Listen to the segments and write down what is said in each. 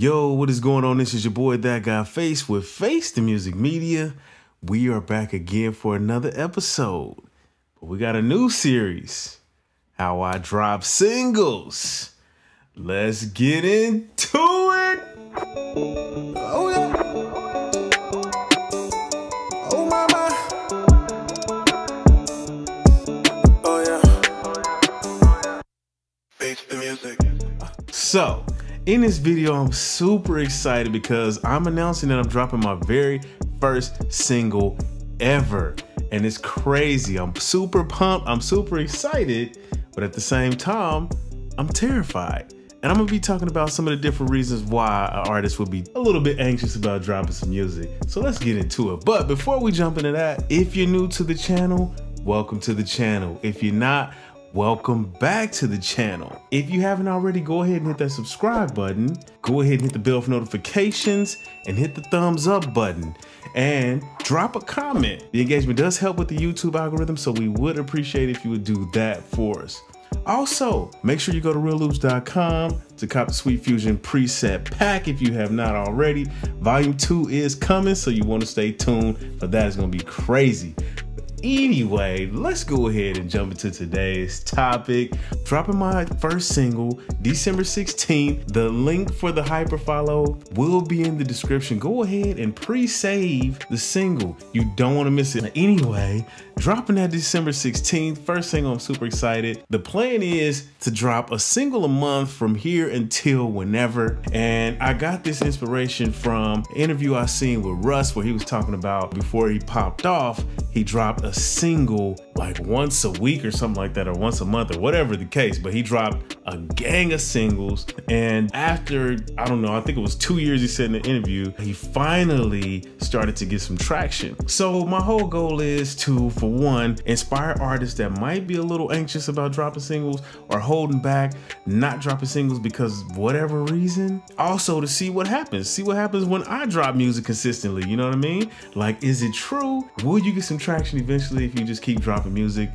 Yo, what is going on? This is your boy, That Guy Face with Face the Music Media. We are back again for another episode. But we got a new series How I Drop Singles. Let's get into it. Oh yeah. Oh mama. Oh yeah. Face the music. So, in this video, I'm super excited because I'm announcing that I'm dropping my very first single ever. And it's crazy. I'm super pumped. I'm super excited. But at the same time, I'm terrified. And I'm gonna be talking about some of the different reasons why an artist would be a little bit anxious about dropping some music. So let's get into it. But before we jump into that, if you're new to the channel, welcome to the channel. If you're not, welcome back to the channel. If you haven't already, go ahead and hit that subscribe button. Go ahead and hit the bell for notifications and hit the thumbs up button and drop a comment. The engagement does help with the YouTube algorithm, so we would appreciate if you would do that for us. Also, make sure you go to realloops.com to cop the Sweet Fusion preset pack if you have not already. Volume 2 is coming, so you want to stay tuned for that. It's going to be crazy. Anyway, let's go ahead and jump into today's topic. Dropping my first single December 16th. The link for the hyper follow will be in the description. Go ahead and pre-save the single. You don't want to miss it. Anyway, dropping that December 16th, first single, I'm super excited. The plan is to drop a single a month from here until whenever. And I got this inspiration from an interview I seen with Russ where he was talking about before he popped off, he dropped a single like once a week or something like that, or once a month, or whatever the case. But he dropped a gang of singles. And after, I don't know, I think it was two years he said in the interview, he finally started to get some traction. So my whole goal is to, for one, inspire artists that might be a little anxious about dropping singles or holding back, not dropping singles because whatever reason. Also to see what happens, see what happens when I drop music consistently. You know what I mean? Like, is it true? Will you get some traction eventually if you just keep dropping music?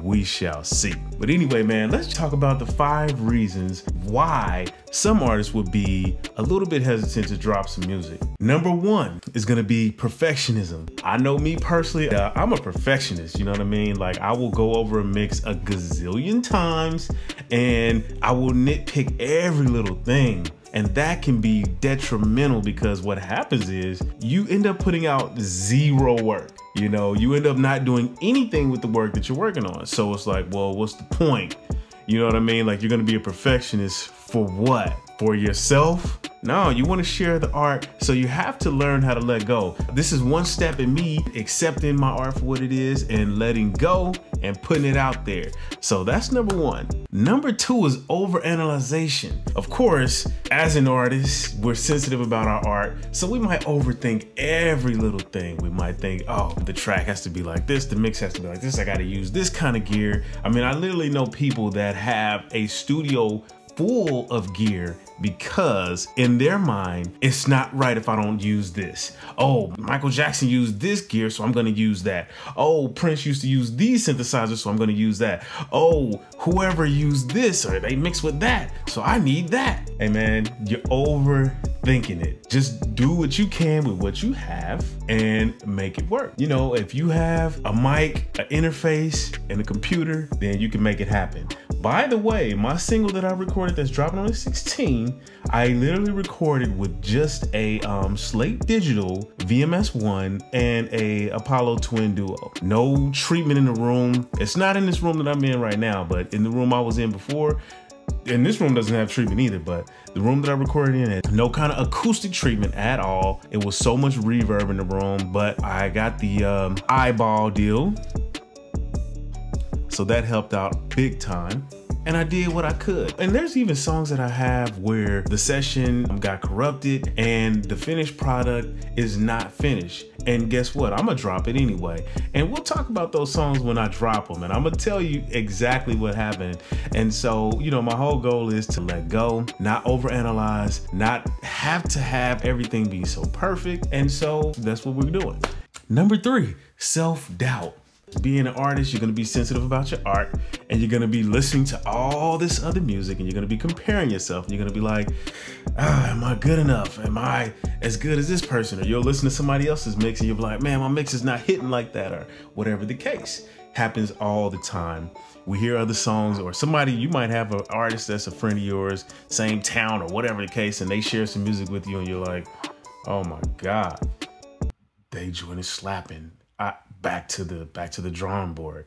We shall see. But anyway, man, let's talk about the five reasons why some artists would be a little bit hesitant to drop some music. Number one is gonna be perfectionism. I know me personally, uh, I'm a perfectionist, you know what I mean? Like, I will go over a mix a gazillion times and I will nitpick every little thing. And that can be detrimental because what happens is you end up putting out zero work. You know, you end up not doing anything with the work that you're working on. So it's like, well, what's the point? You know what I mean? Like you're gonna be a perfectionist for what? For yourself? No, you want to share the art, so you have to learn how to let go. This is one step in me accepting my art for what it is and letting go and putting it out there. So that's number one. Number two is overanalyzation. Of course, as an artist, we're sensitive about our art, so we might overthink every little thing. We might think, oh, the track has to be like this, the mix has to be like this, I gotta use this kind of gear. I mean, I literally know people that have a studio full of gear because in their mind, it's not right if I don't use this. Oh, Michael Jackson used this gear, so I'm gonna use that. Oh, Prince used to use these synthesizers, so I'm gonna use that. Oh, whoever used this or they mix with that, so I need that. Hey man, you're overthinking it. Just do what you can with what you have and make it work. You know, if you have a mic, an interface, and a computer, then you can make it happen. By the way, my single that I recorded that's dropping on the 16, I literally recorded with just a um, Slate Digital VMS1 and a Apollo Twin Duo. No treatment in the room. It's not in this room that I'm in right now, but in the room I was in before, and this room doesn't have treatment either, but the room that I recorded in had no kind of acoustic treatment at all. It was so much reverb in the room, but I got the um, eyeball deal so that helped out big time. And I did what I could. And there's even songs that I have where the session got corrupted and the finished product is not finished. And guess what? I'm gonna drop it anyway. And we'll talk about those songs when I drop them. And I'm gonna tell you exactly what happened. And so, you know, my whole goal is to let go, not overanalyze, not have to have everything be so perfect. And so that's what we're doing. Number three, self doubt. Being an artist, you're gonna be sensitive about your art and you're gonna be listening to all this other music and you're gonna be comparing yourself. And you're gonna be like, ah, am I good enough? Am I as good as this person? Or you'll listen to somebody else's mix and you'll be like, man, my mix is not hitting like that, or whatever the case. Happens all the time. We hear other songs, or somebody you might have an artist that's a friend of yours, same town or whatever the case, and they share some music with you, and you're like, oh my God, they joint is slapping. I, back to the back to the drawing board.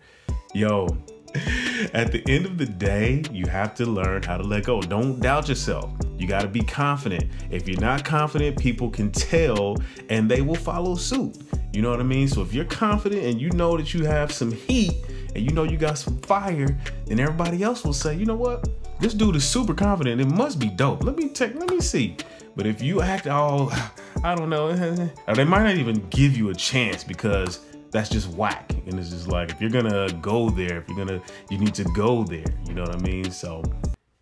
Yo, at the end of the day, you have to learn how to let go. Don't doubt yourself. You got to be confident. If you're not confident, people can tell and they will follow suit. You know what I mean? So if you're confident and you know that you have some heat and you know you got some fire, then everybody else will say, you know what? This dude is super confident. It must be dope. Let me take, let me see. But if you act all, I don't know, they might not even give you a chance because that's just whack. And it's just like, if you're gonna go there, if you're gonna, you need to go there. You know what I mean? So,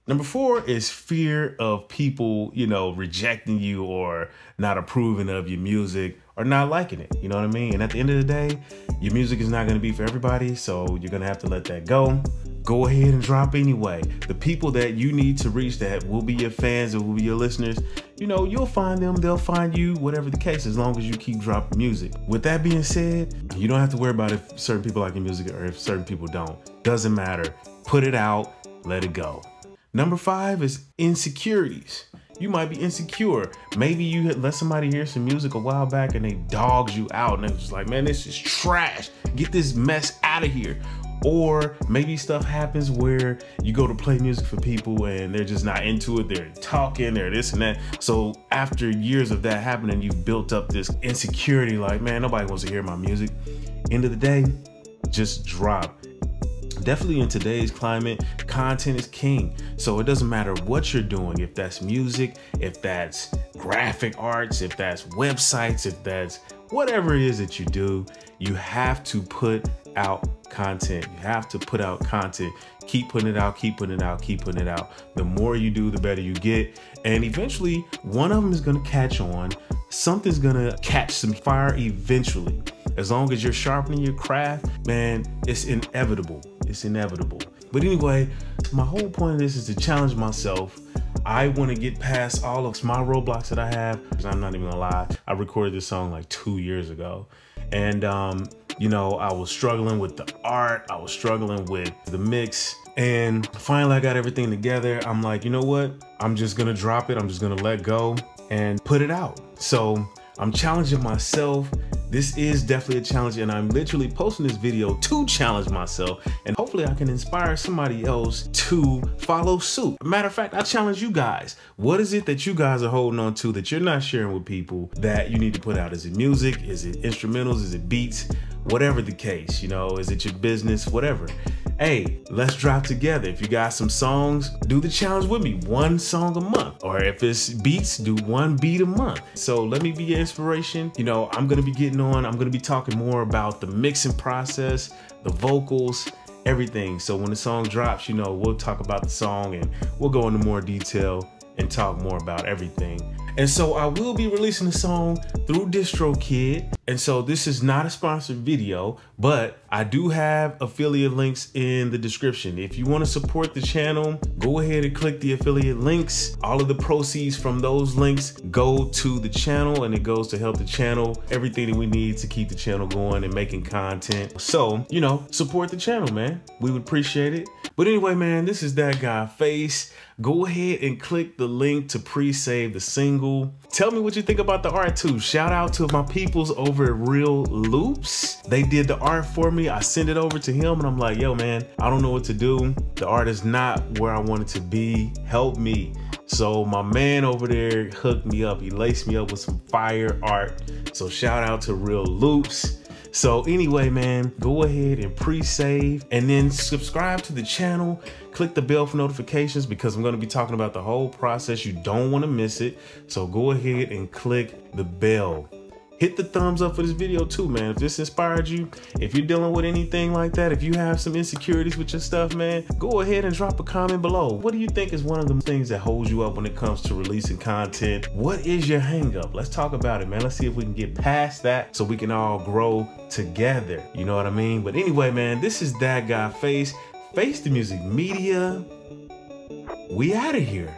number four is fear of people, you know, rejecting you or not approving of your music or not liking it. You know what I mean? And at the end of the day, your music is not gonna be for everybody. So, you're gonna have to let that go go ahead and drop anyway. The people that you need to reach that will be your fans and will be your listeners, you know, you'll find them, they'll find you, whatever the case, as long as you keep dropping music. With that being said, you don't have to worry about if certain people like your music or if certain people don't. Doesn't matter. Put it out, let it go. Number five is insecurities. You might be insecure. Maybe you let somebody hear some music a while back and they dogs you out and just like, man, this is trash. Get this mess out of here. Or maybe stuff happens where you go to play music for people and they're just not into it. They're talking, they're this and that. So after years of that happening, you've built up this insecurity like, man, nobody wants to hear my music. End of the day, just drop. Definitely in today's climate, content is king. So it doesn't matter what you're doing, if that's music, if that's graphic arts, if that's websites, if that's whatever it is that you do, you have to put out content. You have to put out content. Keep putting it out, keep putting it out, keep putting it out. The more you do, the better you get. And eventually, one of them is to catch on. Something's to catch some fire eventually. As long as you're sharpening your craft, man, it's inevitable. It's inevitable. But anyway, my whole point of this is to challenge myself. I want to get past all of my roadblocks that I have. I'm not even gonna lie. I recorded this song like two years ago. And um, you know, I was struggling with the art, I was struggling with the mix. And finally, I got everything together. I'm like, you know what? I'm just gonna drop it. I'm just gonna let go and put it out. So I'm challenging myself this is definitely a challenge and I'm literally posting this video to challenge myself and hopefully I can inspire somebody else to follow suit. Matter of fact, I challenge you guys. What is it that you guys are holding on to that you're not sharing with people that you need to put out? Is it music? Is it instrumentals? Is it beats? Whatever the case, you know, is it your business? Whatever hey, let's drop together. If you got some songs, do the challenge with me. One song a month. Or if it's beats, do one beat a month. So let me be your inspiration. You know, I'm gonna be getting on, I'm gonna be talking more about the mixing process, the vocals, everything. So when the song drops, you know, we'll talk about the song and we'll go into more detail and talk more about everything. And so I will be releasing a song through DistroKid. And so this is not a sponsored video, but I do have affiliate links in the description. If you want to support the channel, go ahead and click the affiliate links. All of the proceeds from those links go to the channel and it goes to help the channel, everything that we need to keep the channel going and making content. So, you know, support the channel, man. We would appreciate it. But anyway, man, this is that guy face. Go ahead and click the link to pre-save the single. Tell me what you think about the art too. Shout out to my peoples over at Real Loops. They did the art for me. I sent it over to him and I'm like, yo man, I don't know what to do. The art is not where I want it to be. Help me. So my man over there hooked me up. He laced me up with some fire art. So shout out to Real Loops. So anyway, man, go ahead and pre-save and then subscribe to the channel. Click the bell for notifications because I'm going to be talking about the whole process. You don't want to miss it. So go ahead and click the bell. Hit the thumbs up for this video too, man. If this inspired you, if you're dealing with anything like that, if you have some insecurities with your stuff, man, go ahead and drop a comment below. What do you think is one of the things that holds you up when it comes to releasing content? What is your hangup? Let's talk about it, man. Let's see if we can get past that so we can all grow together. You know what I mean? But anyway, man, this is that guy Face, Face the Music Media. We out of here.